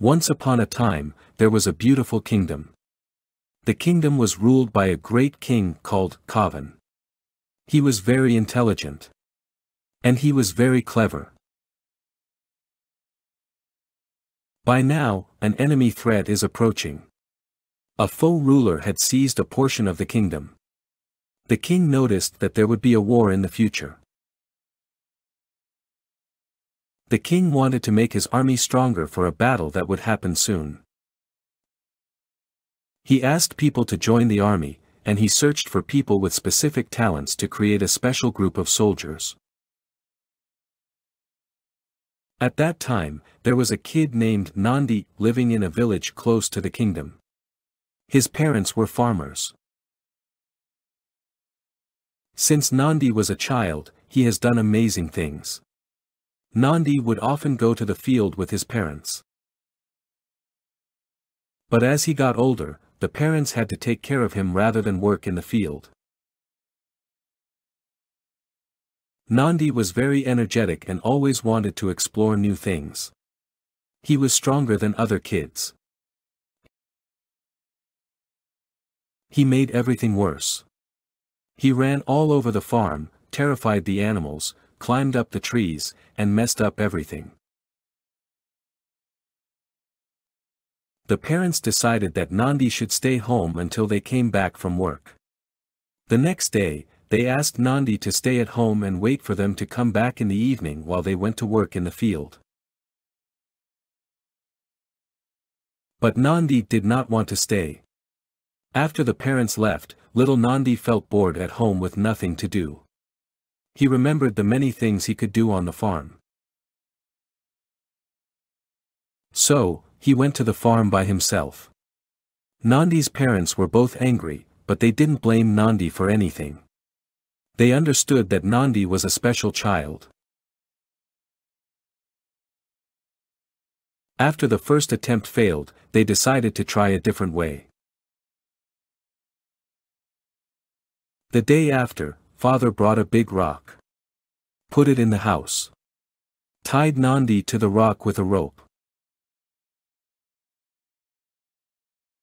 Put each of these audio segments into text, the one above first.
Once upon a time, there was a beautiful kingdom. The kingdom was ruled by a great king called Kavan. He was very intelligent. And he was very clever. By now, an enemy threat is approaching. A foe ruler had seized a portion of the kingdom. The king noticed that there would be a war in the future. The king wanted to make his army stronger for a battle that would happen soon. He asked people to join the army, and he searched for people with specific talents to create a special group of soldiers. At that time, there was a kid named Nandi living in a village close to the kingdom. His parents were farmers. Since Nandi was a child, he has done amazing things. Nandi would often go to the field with his parents. But as he got older, the parents had to take care of him rather than work in the field. Nandi was very energetic and always wanted to explore new things. He was stronger than other kids. He made everything worse. He ran all over the farm, terrified the animals, climbed up the trees, and messed up everything. The parents decided that Nandi should stay home until they came back from work. The next day, they asked Nandi to stay at home and wait for them to come back in the evening while they went to work in the field. But Nandi did not want to stay. After the parents left, little Nandi felt bored at home with nothing to do. He remembered the many things he could do on the farm. So, he went to the farm by himself. Nandi's parents were both angry, but they didn't blame Nandi for anything. They understood that Nandi was a special child. After the first attempt failed, they decided to try a different way. The day after, father brought a big rock. Put it in the house. Tied Nandi to the rock with a rope.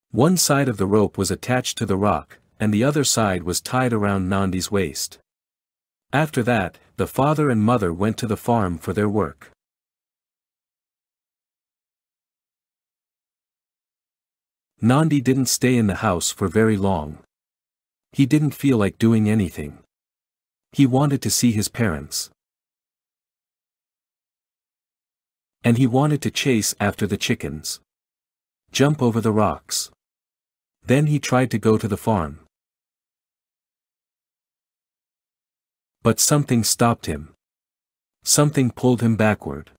One side of the rope was attached to the rock, and the other side was tied around Nandi's waist. After that, the father and mother went to the farm for their work. Nandi didn't stay in the house for very long. He didn't feel like doing anything. He wanted to see his parents. And he wanted to chase after the chickens. Jump over the rocks. Then he tried to go to the farm. But something stopped him. Something pulled him backward.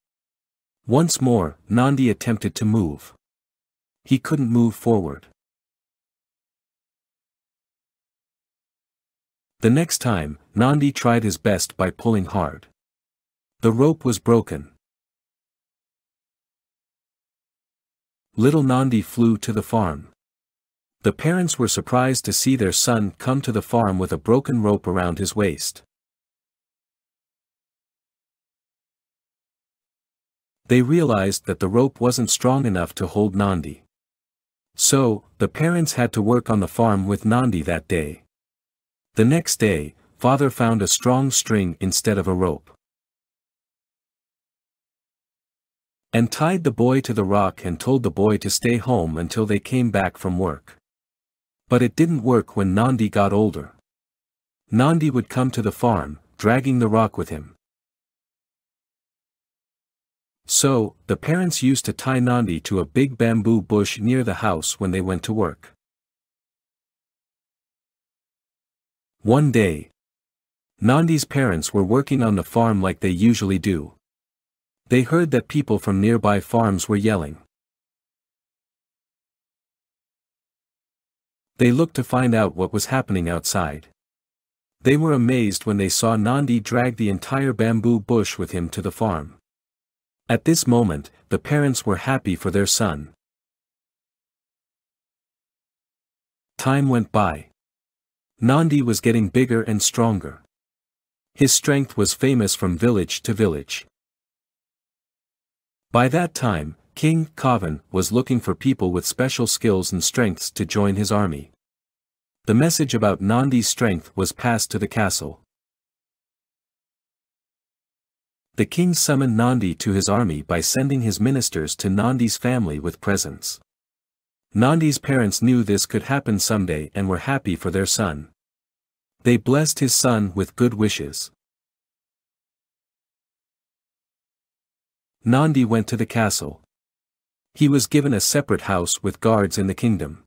Once more, Nandi attempted to move. He couldn't move forward. The next time, Nandi tried his best by pulling hard. The rope was broken. Little Nandi flew to the farm. The parents were surprised to see their son come to the farm with a broken rope around his waist. They realized that the rope wasn't strong enough to hold Nandi. So, the parents had to work on the farm with Nandi that day. The next day, father found a strong string instead of a rope. And tied the boy to the rock and told the boy to stay home until they came back from work. But it didn't work when Nandi got older. Nandi would come to the farm, dragging the rock with him. So, the parents used to tie Nandi to a big bamboo bush near the house when they went to work. One day, Nandi's parents were working on the farm like they usually do. They heard that people from nearby farms were yelling. They looked to find out what was happening outside. They were amazed when they saw Nandi drag the entire bamboo bush with him to the farm. At this moment, the parents were happy for their son. Time went by. Nandi was getting bigger and stronger. His strength was famous from village to village. By that time, King Kavan was looking for people with special skills and strengths to join his army. The message about Nandi's strength was passed to the castle. The king summoned Nandi to his army by sending his ministers to Nandi's family with presents. Nandi's parents knew this could happen someday and were happy for their son. They blessed his son with good wishes. Nandi went to the castle. He was given a separate house with guards in the kingdom.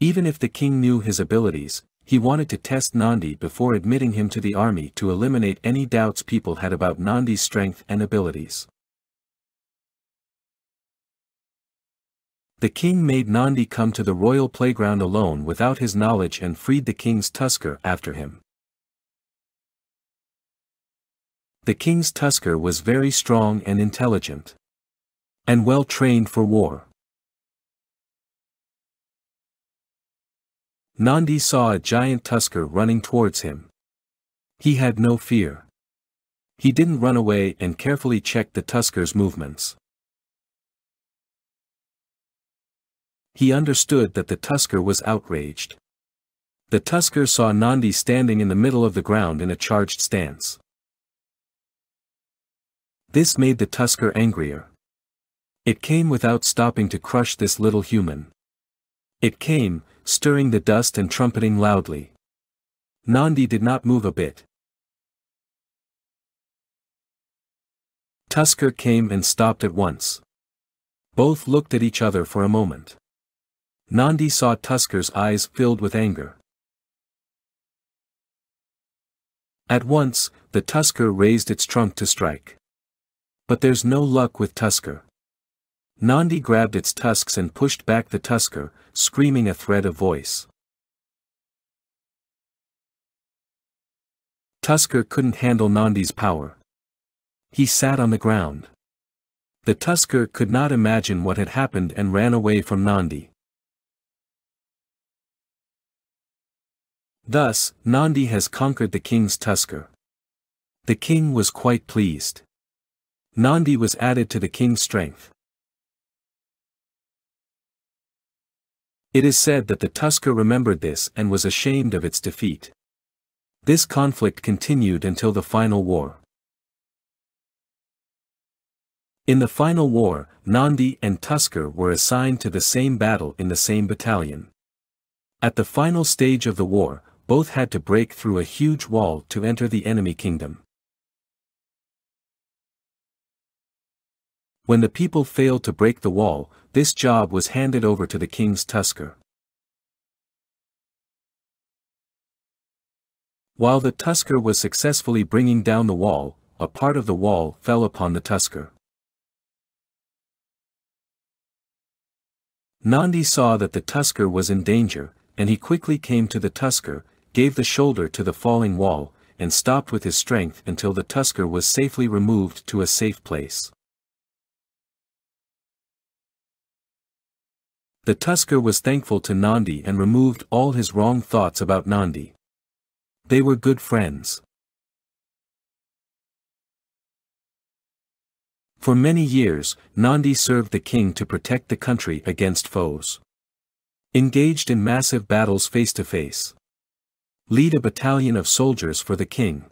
Even if the king knew his abilities, he wanted to test Nandi before admitting him to the army to eliminate any doubts people had about Nandi's strength and abilities. The king made Nandi come to the royal playground alone without his knowledge and freed the king's tusker after him. The king's tusker was very strong and intelligent. And well trained for war. Nandi saw a giant tusker running towards him. He had no fear. He didn't run away and carefully checked the tusker's movements. He understood that the tusker was outraged. The tusker saw Nandi standing in the middle of the ground in a charged stance. This made the tusker angrier. It came without stopping to crush this little human. It came, stirring the dust and trumpeting loudly. Nandi did not move a bit. Tusker came and stopped at once. Both looked at each other for a moment. Nandi saw Tusker's eyes filled with anger. At once, the Tusker raised its trunk to strike. But there's no luck with Tusker. Nandi grabbed its tusks and pushed back the tusker, screaming a threat of voice. Tusker couldn't handle Nandi's power. He sat on the ground. The Tusker could not imagine what had happened and ran away from Nandi. Thus, Nandi has conquered the king's Tusker. The king was quite pleased. Nandi was added to the king's strength. It is said that the Tusker remembered this and was ashamed of its defeat. This conflict continued until the final war. In the final war, Nandi and Tusker were assigned to the same battle in the same battalion. At the final stage of the war, both had to break through a huge wall to enter the enemy kingdom. When the people failed to break the wall, this job was handed over to the king's tusker. While the tusker was successfully bringing down the wall, a part of the wall fell upon the tusker. Nandi saw that the tusker was in danger, and he quickly came to the tusker, gave the shoulder to the falling wall, and stopped with his strength until the tusker was safely removed to a safe place. The Tusker was thankful to Nandi and removed all his wrong thoughts about Nandi. They were good friends. For many years, Nandi served the king to protect the country against foes. Engaged in massive battles face to face. Lead a battalion of soldiers for the king.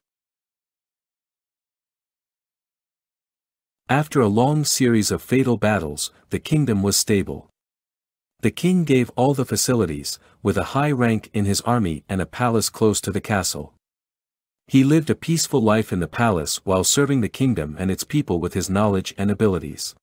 After a long series of fatal battles, the kingdom was stable. The king gave all the facilities, with a high rank in his army and a palace close to the castle. He lived a peaceful life in the palace while serving the kingdom and its people with his knowledge and abilities.